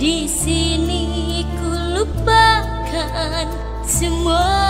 di sini ku lupakan semua.